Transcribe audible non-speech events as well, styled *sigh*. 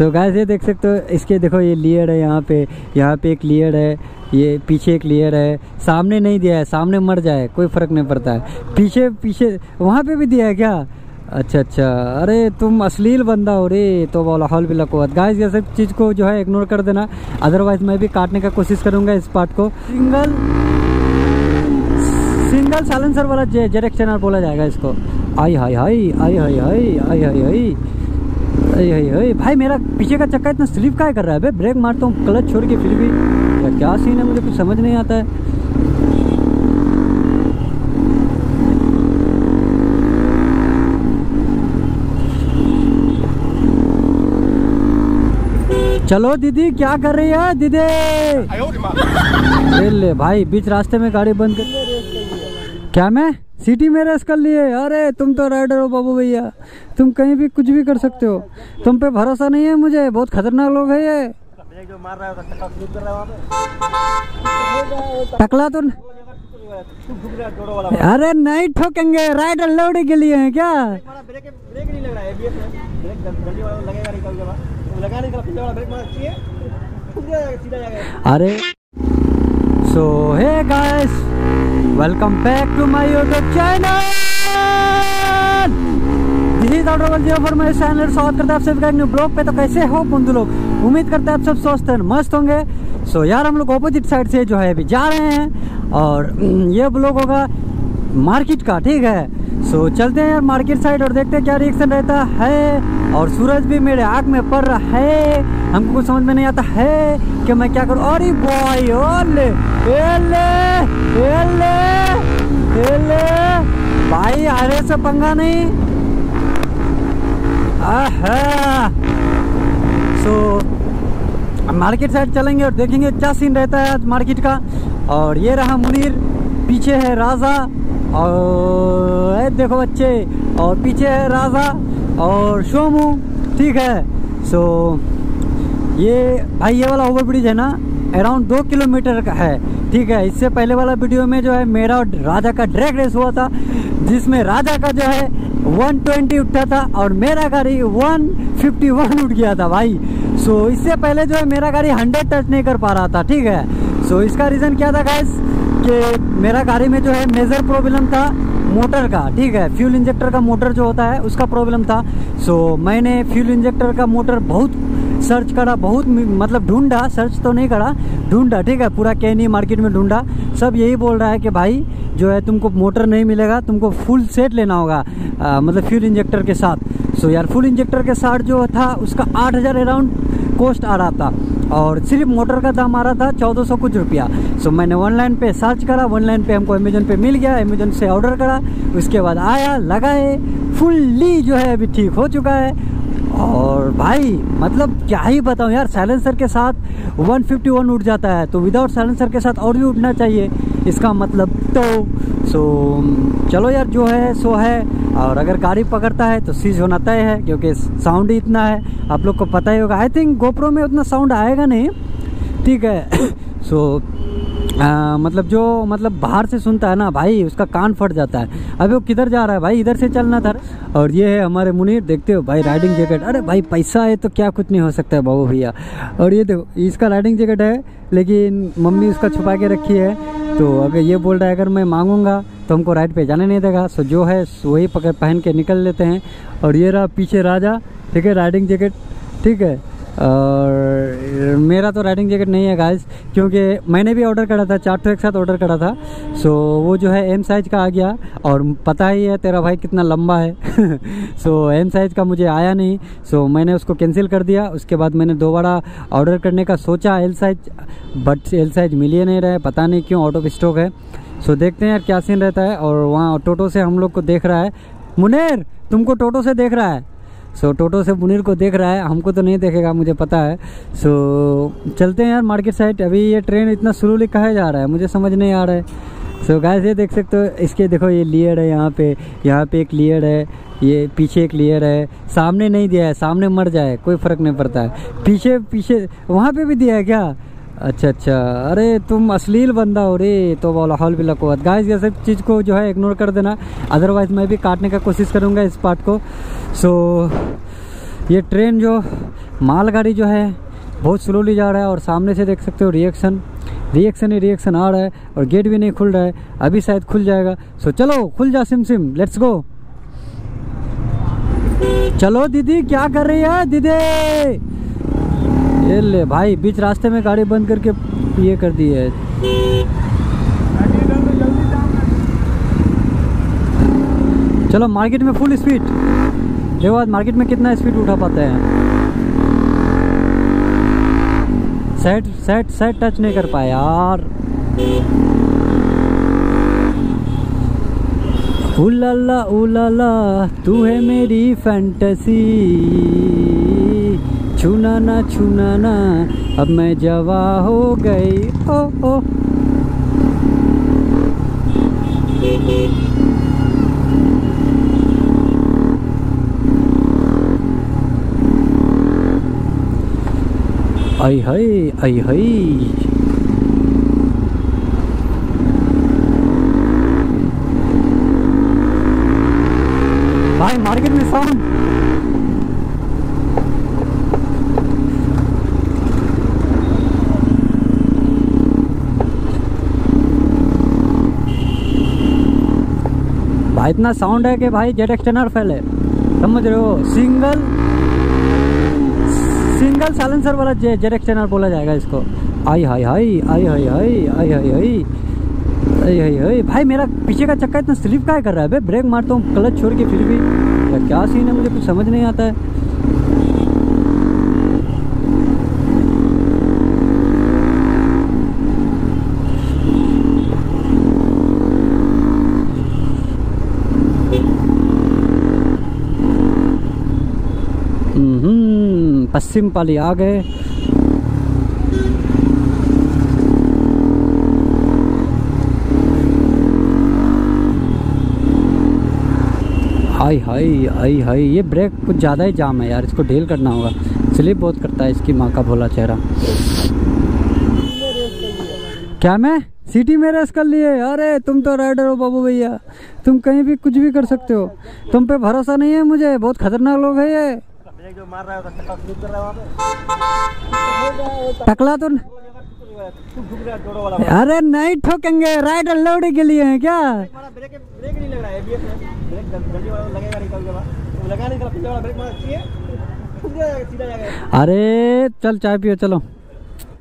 सो so guys ये देख सकते हो, इसके देखो ये लेयर है यहाँ पे। यहाँ पे एक लेयर है, ये पीछे एक लेयर है। सामने नहीं दिया है, सामने मर जाए, कोई फ़र्क नहीं पड़ता है। पीछे पीछे, वहाँ पे भी दिया है क्या? अच्छा अच्छा। अरे, तुम अश्लील बंदा हो रे तो बोला हॉल भी लकुवत गाइस ये सब चीज़ को जो है इग्नोर कर देना। अदरवाइज़ मैं भी काटने का कोशिश करूँगा इस पार्ट को। सिंगल सिंगल साइलेंसर वाला जेरेक्ट चैनल बोला जाएगा इसको। आई हाई हाई आई हाई हाई आई हाई हाई हाई भाई मेरा पीछे का चक्का इतना स्लिप काय कर रहा है? ब्रेक मारता हूँ क्लच छोड़ के फिर भी। या क्या सीन है? मुझे कुछ समझ नहीं आता है। चलो दीदी क्या कर रही है दीदी? ले ले भाई बीच रास्ते में गाड़ी बंद कर क्या मैं? सिटी में रेस कर लिए? अरे, तुम तो राइडर हो बाबू भैया। तुम कहीं भी कुछ भी कर सकते हो। तुम पे भरोसा नहीं है मुझे? बहुत खतरनाक लोग है ये। टकला तो अरे, नहीं ठोकेंगे। राइडर लौड़े के लिए हैं क्या? अरे so hey guys welcome back to my YouTube channel this is ऑटोबल zero for my channel स्वागत करते हैं आप सभी का न्यू ब्लॉग पे। तो कैसे हो बंधु लोग? उम्मीद करते हैं आप सब स्वस्थ हैं मस्त होंगे। सो so, यार हम लोग ऑपोजिट साइड से जो है अभी जा रहे हैं और ये ब्लॉग होगा मार्केट का ठीक है? सो so, चलते हैं मार्केट साइड और देखते हैं क्या रिएक्शन रहता है। और सूरज भी मेरे आँख में पड़ रहा है। हमको कुछ समझ में नहीं आता है। कि मैं क्या करूँ? अरे बॉय ओले एले एले एले भाई अरे से पंगा नहीं। सो मार्केट साइड चलेंगे और देखेंगे क्या सीन रहता है आज मार्केट का। और ये रहा मुनीर, पीछे है राजा और देखो बच्चे, और पीछे है राजा और शोमू, ठीक है। सो ये भाई, ये वाला ओवरब्रिज है ना अराउंड दो किलोमीटर का है। ठीक है, इससे पहले वाला वीडियो में जो है, मेरा और राजा का ड्रैग रेस हुआ था, जिसमें राजा का जो है 120 उठा था और मेरा गाड़ी 151 उठ गया था भाई। सो इससे पहले जो है, मेरा गाड़ी 100 टच नहीं कर पा रहा था, ठीक है। सो इसका रीज़न क्या था गाइस कि मेरा गाड़ी में जो है मेजर प्रॉब्लम था मोटर का, ठीक है। फ्यूल इंजेक्टर का मोटर जो होता है, उसका प्रॉब्लम था। सो मैंने फ्यूल इंजेक्टर का मोटर बहुत सर्च करा बहुत मतलब ढूंढा सर्च तो नहीं करा ढूंढा ठीक है? पूरा कैनी मार्केट में ढूंढा। सब यही बोल रहा है कि भाई जो है तुमको मोटर नहीं मिलेगा तुमको फुल सेट लेना होगा आ, मतलब फ्यूल इंजेक्टर के साथ। सो यार फुल इंजेक्टर के साथ जो था उसका आठ हज़ार अराउंड कॉस्ट आ रहा था। और सिर्फ़ मोटर का दाम आ रहा था चौदह सौ कुछ रुपया। सो मैंने ऑनलाइन पे सर्च करा ऑनलाइन पे हमको अमेजोन पे मिल गया अमेजोन से ऑर्डर करा। उसके बाद आया लगाए फुल्ली जो है अभी ठीक हो चुका है। और भाई मतलब क्या ही बताऊँ यार साइलेंसर के साथ 151 उठ जाता है तो विदाउट साइलेंसर के साथ और भी उठना चाहिए, इसका मतलब तो सो चलो यार, जो है, सो है, और अगर गाड़ी पकड़ता है तो सीज होना तय है, क्योंकि साउंड ही इतना है, आप लोग को पता ही होगा आई थिंक गोप्रो में उतना साउंड आएगा नहीं, ठीक है *coughs* सो आ, मतलब जो मतलब बाहर से सुनता है ना भाई उसका कान फट जाता है। अभी वो किधर जा रहा है भाई? इधर से चलना था। और ये है हमारे मुनीर देखते हो भाई राइडिंग जैकेट अरे भाई पैसा है तो क्या कुछ नहीं हो सकता है बाबू भैया। और ये देखो इसका राइडिंग जैकेट है लेकिन मम्मी उसका छुपा के रखी है। तो अगर ये बोल रहा है अगर मैं मांगूँगा तो हमको राइड पे जाने नहीं देगा। सो जो है वही पकड़ पहन के निकल लेते हैं। और ये रहा पीछे राजा ठीक है राइडिंग जैकेट ठीक है। और मेरा तो राइडिंग जैकेट नहीं है गाइस क्योंकि मैंने भी ऑर्डर करा था, चार ठो एक साथ ऑर्डर करा था। सो वो जो है एम साइज़ का आ गया, और पता ही है तेरा भाई कितना लंबा है। सो एम साइज़ का मुझे आया नहीं। सो मैंने उसको कैंसिल कर दिया। उसके बाद मैंने दोबारा ऑर्डर करने का सोचा L size but L size मिल ही नहीं रहा पता नहीं क्यों आउट ऑफ़ स्टॉक है। सो देखते हैं यार क्या सीन रहता है, और वहाँ टोटो से हम लोग को देख रहा है। मुनेर, तुमको टोटो से देख रहा है? सो टोटो से मुनीर को देख रहा है हमको तो नहीं देखेगा मुझे पता है। सो चलते हैं यार मार्केट साइड अभी ये ट्रेन इतना स्लोली कहा जा रहा है मुझे समझ नहीं आ रहा है। सो so, गाइस ये देख सकते हो इसके देखो ये लेयर है यहाँ पे। यहाँ पे एक लेयर है ये पीछे एक लेयर है। सामने नहीं दिया है सामने मर जाए कोई फ़र्क नहीं पड़ता है। पीछे पीछे वहाँ पे भी दिया है क्या? अच्छा अच्छा। अरे, तुम अश्लील बंदा हो रे तो बोला हॉल भी लकुवत गाइस ये सब चीज़ को जो है इग्नोर कर देना। अदरवाइज़ मैं भी काटने का कोशिश करूँगा इस पार्ट को। सो ये ट्रेन जो, मालगाड़ी जो है, बहुत स्लोली जा रहा है और सामने से देख सकते हो रिएक्शन रिएक्शन ही रिएक्शन आ रहा है और गेट भी नहीं खुल रहा है। अभी शायद खुल जाएगा। सो चलो, खुल जा सिम सिम। लेट्स गो चलो, दीदी, क्या कर रही है? दीदी! ले। भाई, बीच रास्ते में गाड़ी बंद करके ये कर दी है। चलो, मार्केट में फुल स्पीड देखो आज मार्केट में कितना स्पीड उठा पाते हैं। सेट सेट सेट टच नहीं कर पाए यार। उलाला उलाला तू है मेरी फैंटेसी छूना ना छूना ना अब मैं जवा हो गई। ओ ओ। आई हई आई हई भाई मार्केट में साउंड भाई, इतना साउंड है कि भाई जेड एक्सटर्नर फैले। समझ रहे हो? सिंगल सिंगल साइलेंसर वाला जे जेट एक्सटर्नर बोला जाएगा इसको। आई हाई हाई आई हाई हाई आई हाई हाई हाई भाई, मेरा पीछे का चक्का इतना स्लिप का कर रहा है? भाई ब्रेक मारता हूँ क्लच छोड़ के फिर भी। क्या सीन है? मुझे कुछ समझ नहीं आता है। पश्चिम पाली आ गए। हाय हाय हाय हाय, ये ब्रेक कुछ ज़्यादा ही जाम है यार, इसको ढील करना होगा। स्लिप बहुत करता है इसकी माँ का भोला चेहरा। क्या मैं? सिटी में रेस कर लिए? अरे, तुम तो राइडर हो बाबू भैया। तुम कहीं भी कुछ भी कर सकते हो। तुम पे भरोसा नहीं है मुझे, बहुत खतरनाक लोग है ये। ब्रेक जो मार रहा है उसका कर रहा है टकला तो तू अरे नहीं ठोकेंगे राइडर लौड़ी के लिए है क्या? ब्रेक ब्रेक नहीं लग रहा है ब्रेक वाला लगेगा नहीं कभी लगा ब्रेक मारा अरे चल चाय पियो चलो।